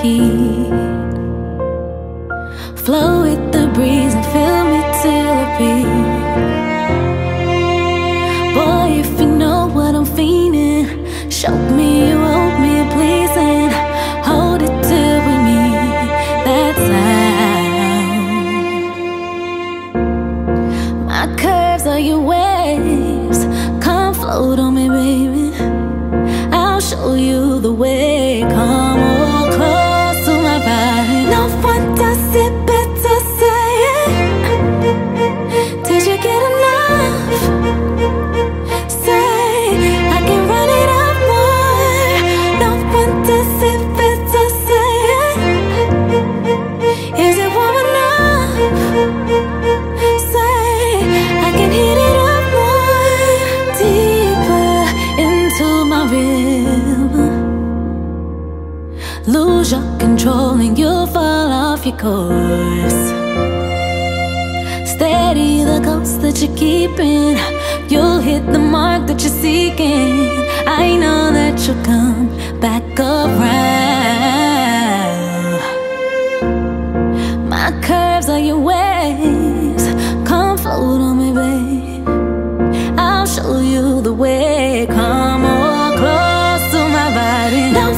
Flow with the breeze and fill me till I beat. Boy, if you know what I'm feeling, show me you hold me a please and Hold it till we meet that sound. My curves are your waves. Come float on me, baby. I'll show you the way. Come on lose your control and you'll fall off your course. Steady the ghost that you're keeping. You'll hit the mark that you're seeking. I know that you'll come back around. My curves are your waves. Come float on me, babe. I'll show you the way. Come on close to my body. Don't.